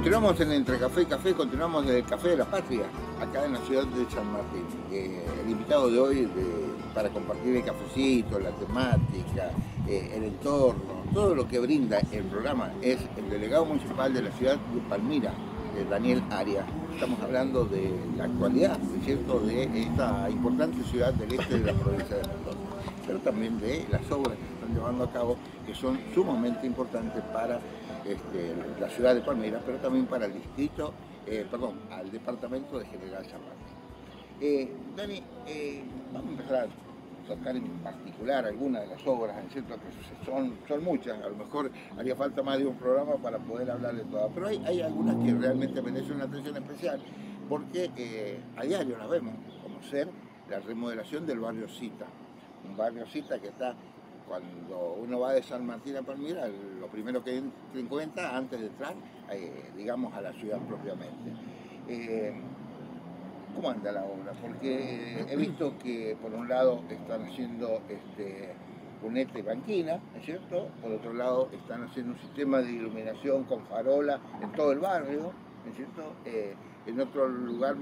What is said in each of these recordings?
continuamos en Entre Café y Café, continuamos desde el Café de la Patria, acá en la ciudad de San Martín. Eh, el invitado de hoy para compartir el cafecito, la temática, eh, el entorno, todo lo que brinda el programa es el delegado municipal de la ciudad de Palmira, Daniel Arias. Estamos hablando de la actualidad, cierto?, de esta importante ciudad del este de la provincia de Mendoza, pero también de las obras que están llevando a cabo que son sumamente importantes para este, la ciudad de Palmira, pero también para el distrito, eh, perdón, al departamento de General San eh, Dani, eh, vamos a empezar a tocar en particular algunas de las obras, en cierto que son, son muchas, a lo mejor haría falta más de un programa para poder hablar de todas, pero hay, hay algunas que realmente merecen una atención especial, porque a diario las vemos, como ser la remodelación del barrio Cita, un barrio Cita que está cuando uno va de San Martín a Palmira, lo primero que encuentra antes de entrar, eh, digamos, a la ciudad propiamente. Eh, ¿Cómo anda la obra? Porque he visto que por un lado están haciendo este, y banquina, ¿es cierto? Por otro lado están haciendo un sistema de iluminación con farola en todo el barrio, ¿es cierto? Eh, en otro lugar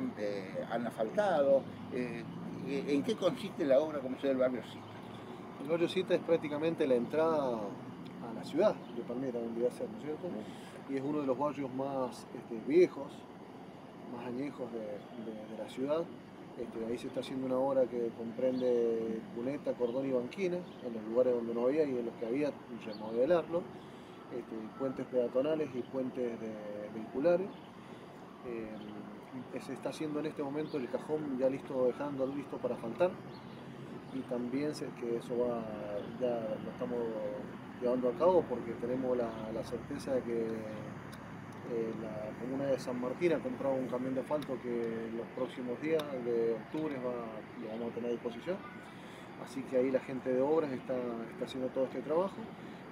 han asfaltado. ¿En qué consiste la obra como sea el barrio sí? El barrio Cita es prácticamente la entrada a la ciudad de Palmera, donde va a ser, ¿no es cierto? Y es uno de los barrios más este, viejos, más añejos de, la ciudad. Este, ahí se está haciendo una obra que comprende cuneta, cordón y banquina, en los lugares donde no había y en los que había, remodelarlo. Este, puentes peatonales y puentes vehiculares. Eh, se está haciendo en este momento el cajón ya listo, dejando listo para faltar y también sé que eso va, ya lo estamos llevando a cabo porque tenemos la, certeza de que eh, la comuna de San Martín ha comprado un camión de asfalto que los próximos días de octubre va, lo vamos a tener a disposición. Así que ahí la gente de obras está, está haciendo todo este trabajo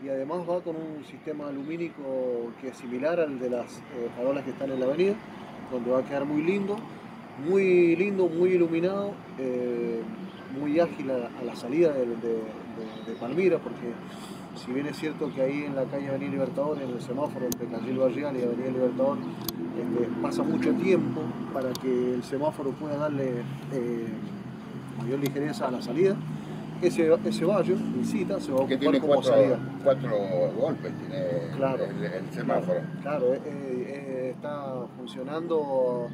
y además va con un sistema alumínico que es similar al de las eh, farolas que están en la avenida, donde va a quedar muy lindo, muy lindo, muy iluminado. Eh, muy ágil a, la salida de, Palmira, porque si bien es cierto que ahí en la calle Avenida Libertador, en el semáforo entre Calle Barrial y Avenida Libertador, este, pasa mucho tiempo para que el semáforo pueda darle eh, mayor ligereza a la salida. Ese, ese barrio, visita, se va a ocupar tiene como cuatro, salida. cuatro golpes tiene el, semáforo. Claro, eh, eh, está funcionando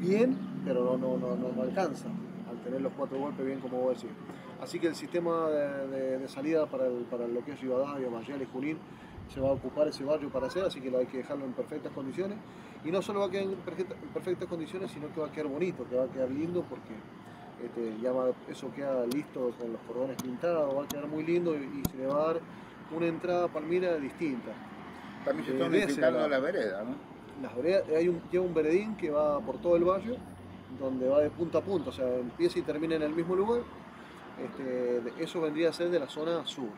bien, pero no, no, no, no alcanza tener los cuatro golpes bien como vos decís. Así que el sistema de, salida para, para, lo que es Rivadavia, Mayal y Junín se va a ocupar ese barrio para hacer, así que hay que dejarlo en perfectas condiciones. Y no solo va a quedar en, perfectas condiciones, sino que va a quedar bonito, que va a quedar lindo porque este, ya eso queda listo con los cordones pintados, va a quedar muy lindo y, se le va a dar una entrada a Palmira distinta. También se están visitando la vereda, ¿no? Las veredas, hay un, lleva un veredín que va por todo el barrio donde va de punto a punto, o sea, empieza y termina en el mismo lugar. Este, eso vendría a ser de la zona sur.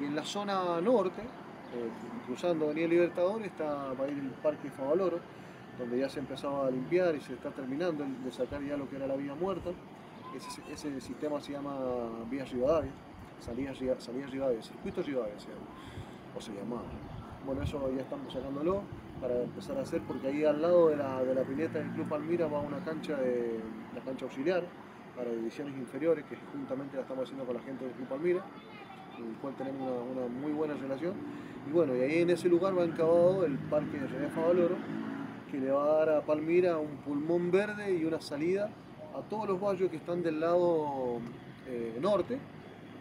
Y en la zona norte, eh, cruzando Avenida Libertador, está, va a ir el Parque Favaloro, donde ya se empezaba a limpiar y se está terminando de sacar ya lo que era la vía muerta. Ese, sistema se llama Vía Rivadavia, salida, salida Rivadavia, circuito Rivadavia o se llamaba. Bueno, eso ya estamos sacándolo para empezar a hacer, porque ahí al lado de la, de la pileta del Club Palmira va una cancha de la cancha auxiliar para divisiones inferiores, que juntamente la estamos haciendo con la gente del Club Palmira, con el cual tenemos una, muy buena relación. Y bueno, y ahí en ese lugar va encabado el Parque de René Favaloro, que le va a dar a Palmira un pulmón verde y una salida a todos los barrios que están del lado eh, norte,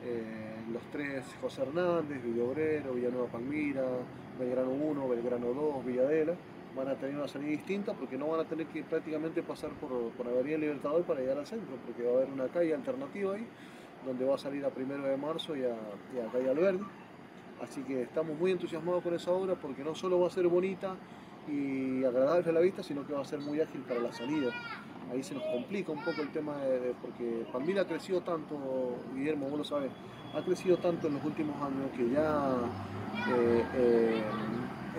eh, los tres José Hernández, Villobrero, Villanueva Palmira, Belgrano 1, Belgrano 2, Villadela, van a tener una salida distinta porque no van a tener que prácticamente pasar por, por Avenida Libertador para llegar al centro, porque va a haber una calle alternativa ahí, donde va a salir a primero de marzo y a, Calle Alverde. Así que estamos muy entusiasmados con esa obra porque no solo va a ser bonita y agradable a la vista, sino que va a ser muy ágil para la salida. Ahí se nos complica un poco el tema de, porque Palmira ha crecido tanto, Guillermo, vos lo sabes, ha crecido tanto en los últimos años que ya eh, eh,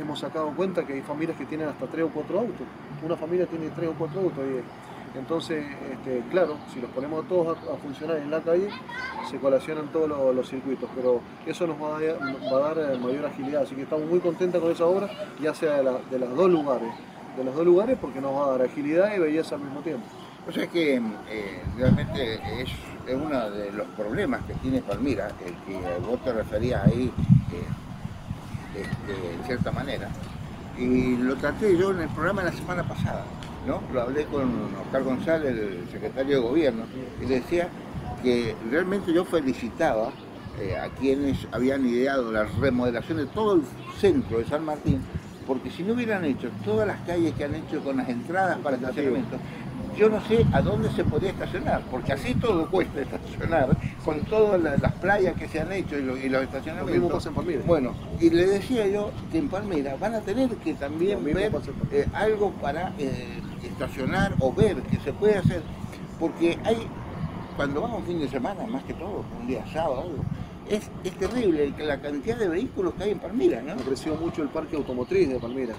hemos sacado cuenta que hay familias que tienen hasta tres o cuatro autos. Una familia tiene tres o cuatro autos. Entonces, este, claro, si los ponemos todos a, funcionar en la calle, se colacionan todos los, circuitos, pero eso nos va, a, dar eh, mayor agilidad, así que estamos muy contentos con esa obra, ya sea de, de los dos lugares, de los dos lugares porque nos va a dar agilidad y belleza al mismo tiempo. O sea que eh, realmente es, uno de los problemas que tiene Palmira, el que vos te referías ahí eh, este, en cierta manera. Y lo traté yo en el programa la semana pasada, ¿no? Lo hablé con Oscar González, el secretario de gobierno, y le decía que realmente yo felicitaba eh, a quienes habían ideado la remodelación de todo el centro de San Martín, porque si no hubieran hecho todas las calles que han hecho con las entradas para estacionamiento, yo no sé a dónde se podía estacionar, porque así todo cuesta estacionar, con todas las playas que se han hecho y, los estacionamientos. en Palmira. Bueno, y le decía yo que en Palmira van a tener que también ver eh, algo para eh, estacionar o ver que se puede hacer, porque hay, cuando vamos fin de semana, más que todo, un día sábado, es, es terrible la cantidad de vehículos que hay en Palmira. ¿no? Ha crecido mucho el parque automotriz de Palmira.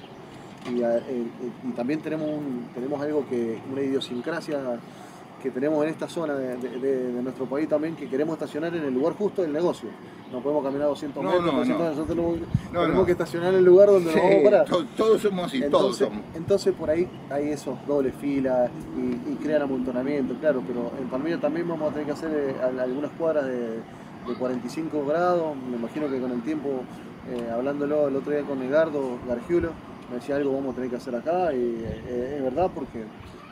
Eh, y, también tenemos, tenemos algo que, una idiosincrasia que tenemos en esta zona de, nuestro país también, que queremos estacionar en el lugar justo del negocio. No podemos caminar 200 metros, nosotros tenemos, que estacionar en el lugar donde nos vamos a parar. todos somos así, entonces, todos somos. Entonces por ahí hay esos dobles filas y, crean amontonamiento, claro, pero en Palmira también vamos a tener que hacer eh, algunas cuadras de, 45 grados, me imagino que con el tiempo, eh, hablándolo el otro día con Edgardo Gargiulo, me decía algo vamos a tener que hacer acá y eh, es verdad porque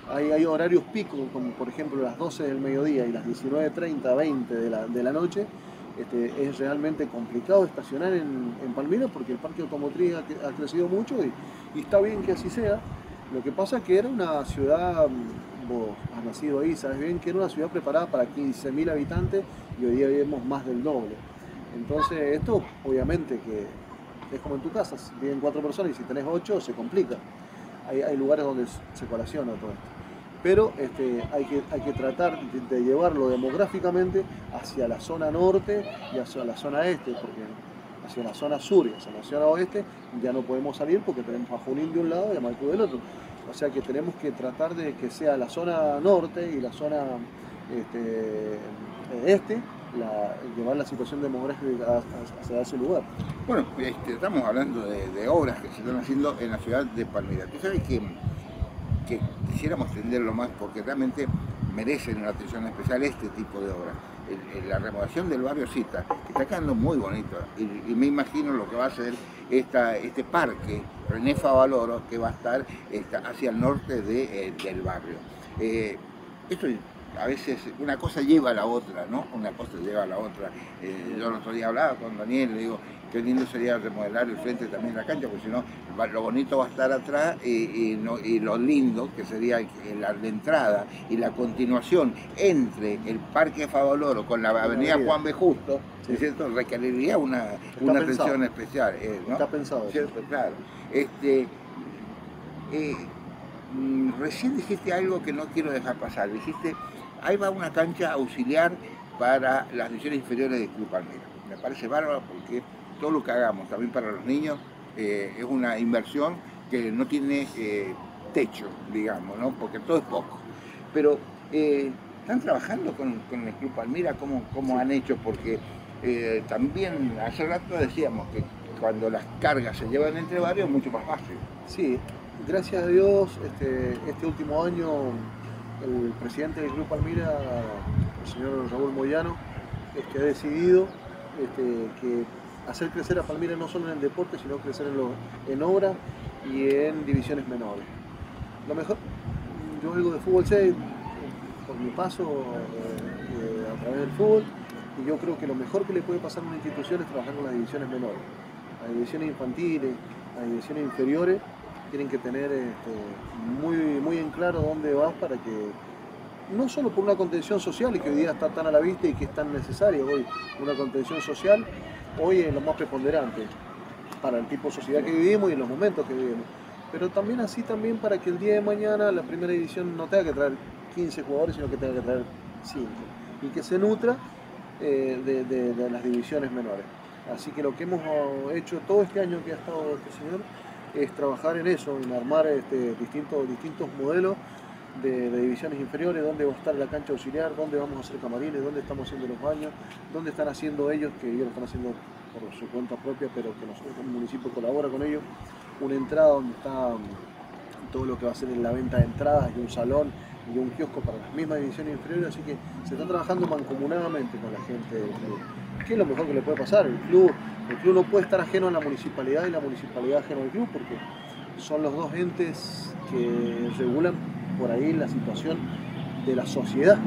hay, horarios picos, como por ejemplo las 12 del mediodía y las 19.30, 20 de la, de la noche, este, es realmente complicado estacionar en, Palmira porque el parque automotriz ha, crecido mucho y, está bien que así sea. Lo que pasa es que era una ciudad, vos has nacido ahí, sabes bien que era una ciudad preparada para 15.000 habitantes y hoy día vivimos más del doble. Entonces esto obviamente que es como en tu casa, viven cuatro personas y si tenés ocho se complica. Hay, lugares donde se colaciona todo esto. Pero este, hay, que, hay que tratar de, llevarlo demográficamente hacia la zona norte y hacia la zona este, porque hacia la zona sur y hacia la zona oeste ya no podemos salir porque tenemos a Junín de un lado y a Maipú del otro. O sea que tenemos que tratar de que sea la zona norte y la zona este, este llevar la situación demográfica hacia ese lugar. Bueno, este, estamos hablando de, obras que se están haciendo en la ciudad de Palmira. Tú sabes que, que quisiéramos tenderlo más porque realmente merecen una atención especial este tipo de obras. La remodelación del barrio Cita está quedando muy bonito y, me imagino lo que va a ser este parque René Favaloro que va a estar hacia el norte de, eh, del barrio. Eh, esto a veces una cosa lleva a la otra, ¿no? Una cosa lleva a la otra. Eh, yo el otro día hablaba con Daniel, le digo, qué lindo sería remodelar el frente también de la cancha, porque si no, lo bonito va a estar atrás y, lo lindo que sería la, entrada y la continuación entre el Parque Favaloro con la avenida Juan B. Justo, cierto? requeriría una, atención especial. Eh, Está pensado. ¿Cierto? Claro. Este, eh, mm, recién dijiste algo que no quiero dejar pasar, dijiste ahí va una cancha auxiliar para las divisiones inferiores del Club Palmera. Me parece bárbaro porque todo lo que hagamos también para los niños eh, es una inversión que no tiene eh, techo, digamos, ¿no? porque todo es poco. Pero eh, están trabajando con, el Club Palmira, ¿cómo, cómo han hecho? Porque también hace rato decíamos que cuando las cargas se llevan entre barrios es mucho más fácil. Sí, gracias a Dios este, este último año el presidente del Club Palmira, el señor Raúl Moyano, este, ha decidido este, que hacer crecer a Palmira no solo en el deporte, sino crecer en, en obras y en divisiones menores. Lo mejor, yo vengo de fútbol 6 por mi paso eh, a través del fútbol y yo creo que lo mejor que le puede pasar a una institución es trabajar con las divisiones menores, las divisiones infantiles, las divisiones inferiores tienen que tener este, muy, muy en claro dónde vas para que, no solo por una contención social y que hoy día está tan a la vista y que es tan necesaria hoy, una contención social, hoy es lo más preponderante para el tipo de sociedad que vivimos y los momentos que vivimos. Pero también así también para que el día de mañana la primera edición no tenga que traer 15 jugadores, sino que tenga que traer 5 y que se nutra eh, de, de las divisiones menores. Así que lo que hemos hecho todo este año que ha estado este señor es trabajar en eso, en armar este, distintos, distintos modelos de, divisiones inferiores, dónde va a estar la cancha auxiliar, dónde vamos a hacer camarines, dónde estamos haciendo los baños, dónde están haciendo ellos, que ellos lo están haciendo por su cuenta propia, pero que nosotros como municipio colabora con ellos, una entrada donde está mm, todo lo que va a ser en la venta de entradas y un salón y un kiosco para las mismas divisiones inferiores, así que se está trabajando mancomunadamente con la gente del club. ¿Qué es lo mejor que le puede pasar? El club, el club no puede estar ajeno a la municipalidad y la municipalidad ajeno al club porque son los dos entes que regulan por ahí la situación de la sociedad.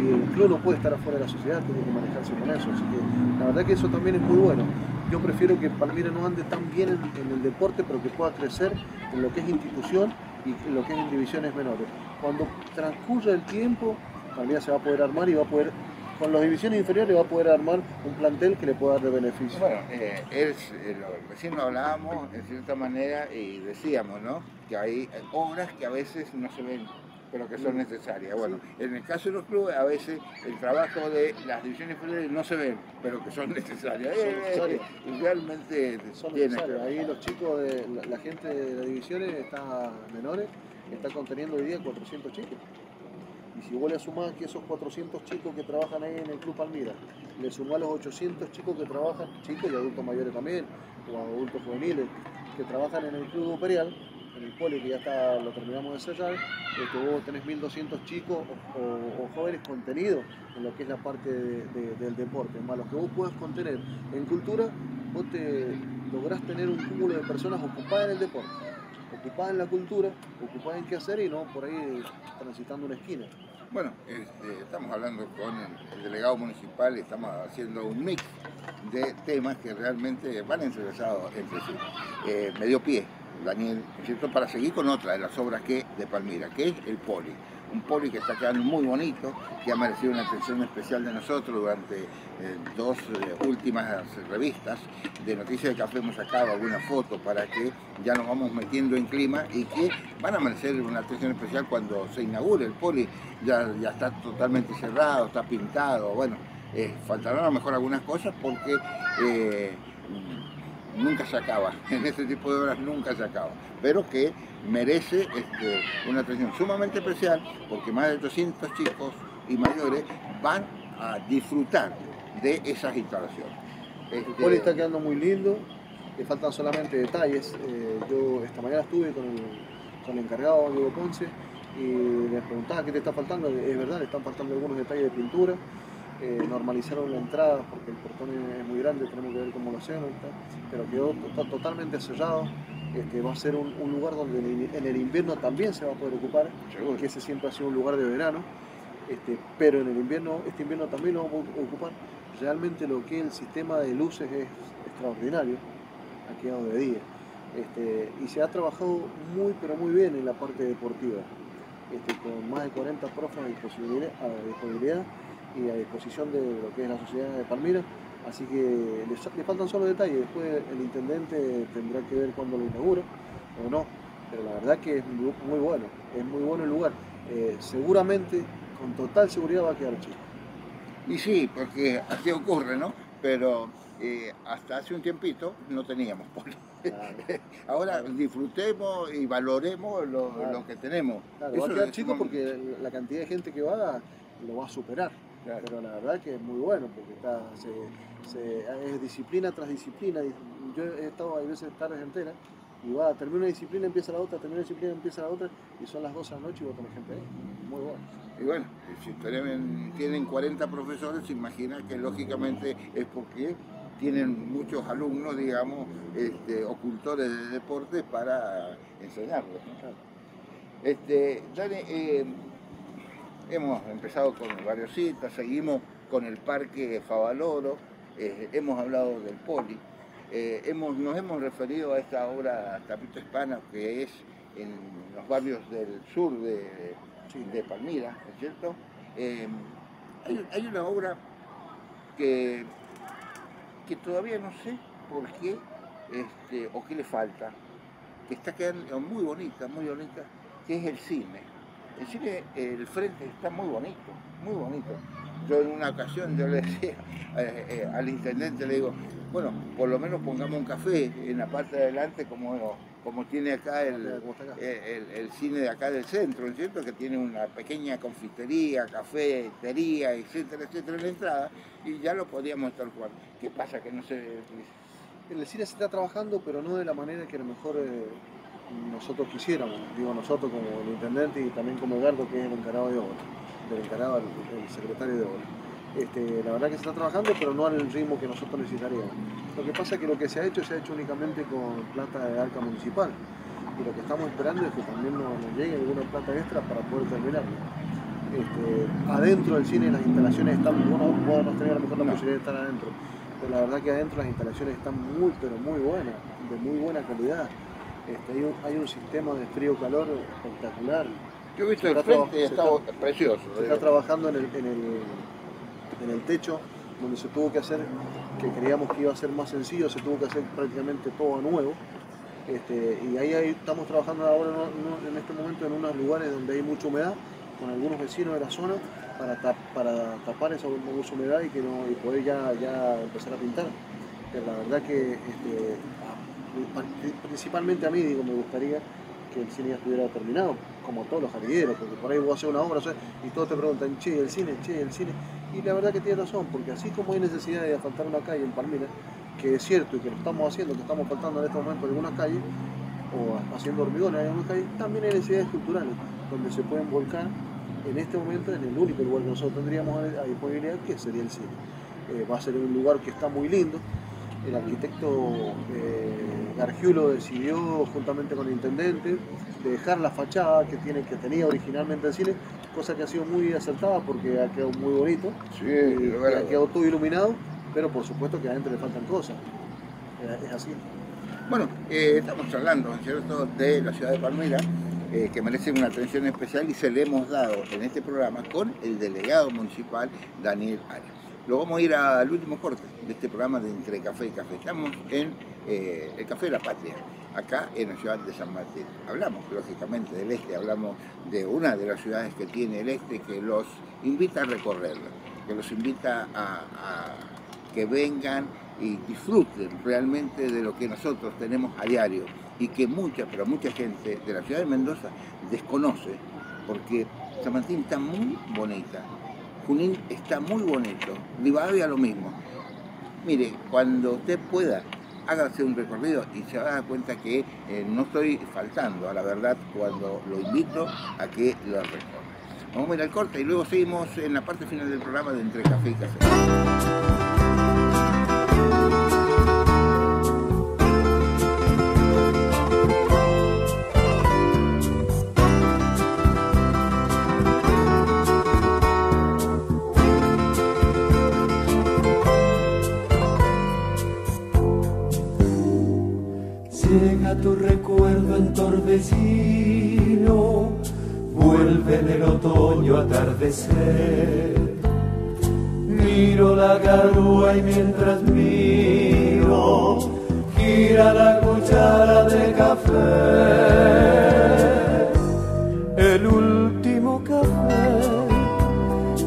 Y el club no puede estar afuera de la sociedad, tiene que manejarse con eso. Así que la verdad que eso también es muy bueno. Yo prefiero que Palmira no ande tan bien en, el deporte, pero que pueda crecer en lo que es institución y en lo que es en divisiones menores. Cuando transcurra el tiempo, Palmira se va a poder armar y va a poder con las divisiones inferiores va a poder armar un plantel que le pueda dar de beneficio. Bueno, eh, es, eh, recién lo hablábamos en cierta manera y decíamos, ¿no? Que hay obras que a veces no se ven pero que son mm. necesarias. Bueno, en el caso de los clubes, a veces el trabajo de las divisiones inferiores no se ven, pero que son necesarias. Son eh, necesarias. realmente son necesarias. Ahí los chicos, de la, gente de las divisiones está menores, está conteniendo hoy día 400 chicos. Y si vos le sumás que esos 400 chicos que trabajan ahí en el Club Palmira, le sumás los 800 chicos que trabajan, chicos y adultos mayores también, o adultos juveniles, que trabajan en el Club Imperial, en el poli que ya está, lo terminamos de cerrar, que vos tenés 1200 chicos o, jóvenes contenidos en lo que es la parte del deporte, más los que vos puedas contener en cultura, vos te lográs tener un cúmulo de personas ocupadas en el deporte, ocupadas en la cultura, ocupadas en qué hacer y no por ahí transitando una esquina. Bueno, este, estamos hablando con el, delegado municipal, estamos haciendo un mix de temas que realmente van entrelazados entre sí. Eh, me dio pie, Daniel, ¿cierto? para seguir con otra de las obras que de Palmira, que es el poli un poli que está quedando muy bonito, que ha merecido una atención especial de nosotros durante eh, dos eh, últimas revistas de Noticias de Café. Hemos sacado alguna foto para que ya nos vamos metiendo en clima y que van a merecer una atención especial cuando se inaugure el poli, ya, ya está totalmente cerrado, está pintado, bueno, eh, faltarán a lo mejor algunas cosas porque nunca se acaba, en este tipo de obras nunca se acaba, pero que merece este, una atención sumamente especial porque más de 200 chicos y mayores van a disfrutar de esas instalaciones. el poli está quedando muy lindo, le faltan solamente detalles. Eh, yo esta mañana estuve con el, con el encargado Diego Ponce y le preguntaba qué te está faltando. Es verdad, le están faltando algunos detalles de pintura. Eh, normalizaron la entrada porque el portón es muy grande, tenemos que ver cómo lo hacemos, pero quedó totalmente cerrado. Este, va a ser un, lugar donde en el invierno también se va a poder ocupar, que ese siempre ha sido un lugar de verano, este, pero en el invierno, este invierno también lo vamos a ocupar. Realmente lo que es el sistema de luces es extraordinario, ha quedado de día. Este, y se ha trabajado muy, pero muy bien en la parte deportiva, con más de 40 profes a disponibilidad y a disposición de lo que es la sociedad de Palmira. Así que le, faltan solo detalles. Después el intendente tendrá que ver cuándo lo inaugura o no. Pero la verdad que es muy, bueno, es muy bueno el lugar. Eh, seguramente, con total seguridad, va a quedar chico. Y sí, porque así ocurre, ¿no? Pero eh, hasta hace un tiempito no teníamos poli. Ahora disfrutemos y valoremos lo, que tenemos. Claro, va a quedar chico porque la cantidad de gente que va lo va a superar. Pero la verdad que es muy bueno porque está, es disciplina tras disciplina. Yo he estado, hay veces tardes enteras y va, termina una disciplina, empieza la otra, termina una disciplina, empieza la otra y son las 12 de la noche y vos tenés gente ahí. Muy bueno. Y bueno, si tienen, tienen 40 profesores, se imagina que lógicamente es porque tienen muchos alumnos, digamos, este, ocultores de deporte para enseñarlos. Este, Dani, eh, Hemos empezado con varios citas, seguimos con el Parque Favaloro, eh, hemos hablado del Poli, eh, hemos, nos hemos referido a esta obra Tapito Hispana que es en los barrios del sur de, de Palmira, ¿es cierto? Eh, hay, una obra que, que todavía no sé por qué este, o qué le falta, que está quedando muy bonita, muy bonita, que es el cine. El cine, el frente está muy bonito, muy bonito. Yo en una ocasión yo le decía eh, eh, al intendente, le digo, bueno, por lo menos pongamos un café en la parte de adelante como como tiene acá el, el, cine de acá del centro, ¿no es cierto? Que tiene una pequeña confitería, cafetería, etcétera, etcétera en la entrada, y ya lo podíamos estar jugando. ¿Qué pasa que no se... El cine se está trabajando, pero no de la manera que a lo mejor eh, nosotros quisiéramos, digo nosotros como el intendente y también como Edgardo, que es el encargado de obra, el encargado, el secretario de obra. Este, la verdad que se está trabajando, pero no al ritmo que nosotros necesitaríamos. Lo que pasa es que lo que se ha hecho, se ha hecho únicamente con plata de arca municipal. Y lo que estamos esperando es que también nos, llegue alguna plata extra para poder terminarlo. Este, adentro del cine las instalaciones están, bueno, podemos tener a lo mejor la posibilidad de estar adentro, pero la verdad que adentro las instalaciones están muy, pero muy buenas, de muy buena calidad. Este, hay, un, sistema de frío-calor espectacular. Yo he visto el frente está, precioso. Se está trabajando en el en el techo, donde se tuvo que hacer, que creíamos que iba a ser más sencillo, se tuvo que hacer prácticamente todo nuevo. Este, y ahí, estamos trabajando ahora en este momento en unos lugares donde hay mucha humedad, con algunos vecinos de la zona, para, para tapar esa humedad y, que no, y poder ya, ya empezar a pintar. Pero la verdad que este, principalmente a mí digo, me gustaría que el cine ya estuviera terminado, como todos los jardines, porque por ahí vos haces una obra y todos te preguntan, che, el cine, che, el cine. Y la verdad que tiene razón, porque así como hay necesidad de asfaltar una calle en Palmira, que es cierto y que lo estamos haciendo, que estamos faltando en este momento en algunas calles, o haciendo hormigones en algunas calles, también hay necesidades culturales, donde se pueden volcar en este momento en el único lugar que nosotros tendríamos a disponibilidad, que sería el cine. Eh, va a ser un lugar que está muy lindo, el arquitecto eh, Gargiulo decidió, juntamente con el intendente, dejar la fachada que, tiene, que tenía originalmente el cine, cosa que ha sido muy acertada porque ha quedado muy bonito, sí, y, ha quedado todo iluminado, pero por supuesto que adentro le faltan cosas. Es así. Bueno, eh, estamos hablando, ¿cierto?, de la ciudad de Palmira, eh, que merece una atención especial y se le hemos dado en este programa con el delegado municipal Daniel Arias. Luego vamos a ir al último corte de este programa de Entre Café y Café. Estamos en eh, el Café de la Patria, acá en la ciudad de San Martín. Hablamos, lógicamente, del este, hablamos de una de las ciudades que tiene el este que los invita a recorrerla, que los invita a, que vengan y disfruten realmente de lo que nosotros tenemos a diario y que mucha, pero mucha gente de la ciudad de Mendoza desconoce, porque San Martín está muy bonita, Junín está muy bonito, Rivadavia lo mismo. Mire, cuando usted pueda, hágase un recorrido y se va a dar cuenta que eh, no estoy faltando a la verdad cuando lo invito a que lo recorra. Vamos a ir al corte y luego seguimos en la parte final del programa de Entre Café y Café. Tu recuerdo entorpecido, vuelve en el otoño atardecer. Miro la garúa y mientras miro, gira la cuchara de café. El último café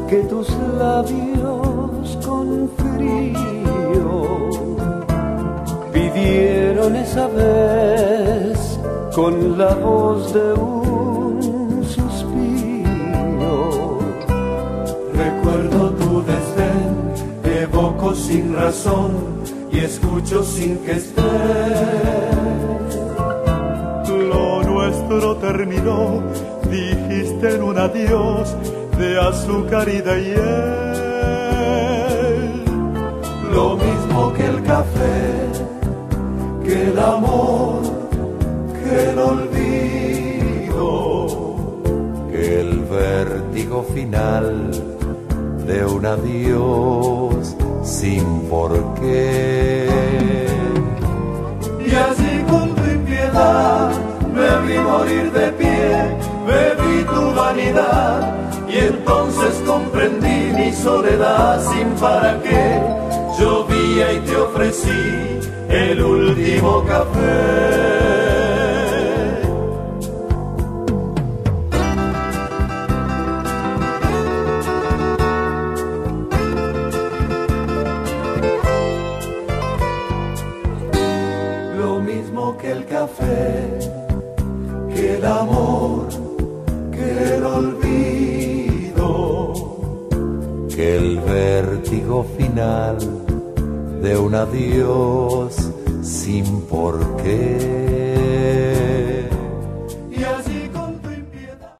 que tus labios con frío pidieron esa vez con la voz de un suspiro. Recuerdo tu desdén, evoco sin razón y escucho sin que estés. Lo nuestro terminó, dijiste en un adiós de azúcar y de hiel. Lo mismo que el café que el amor, que el olvido, que el vértigo final de un adiós sin por qué. Y así con tu impiedad me vi morir de pie, vi tu vanidad y entonces comprendí mi soledad sin para qué llovía y te ofrecí el último café. Lo mismo que el café, que el amor, que el olvido, que el vértigo final de un adiós sin por qué.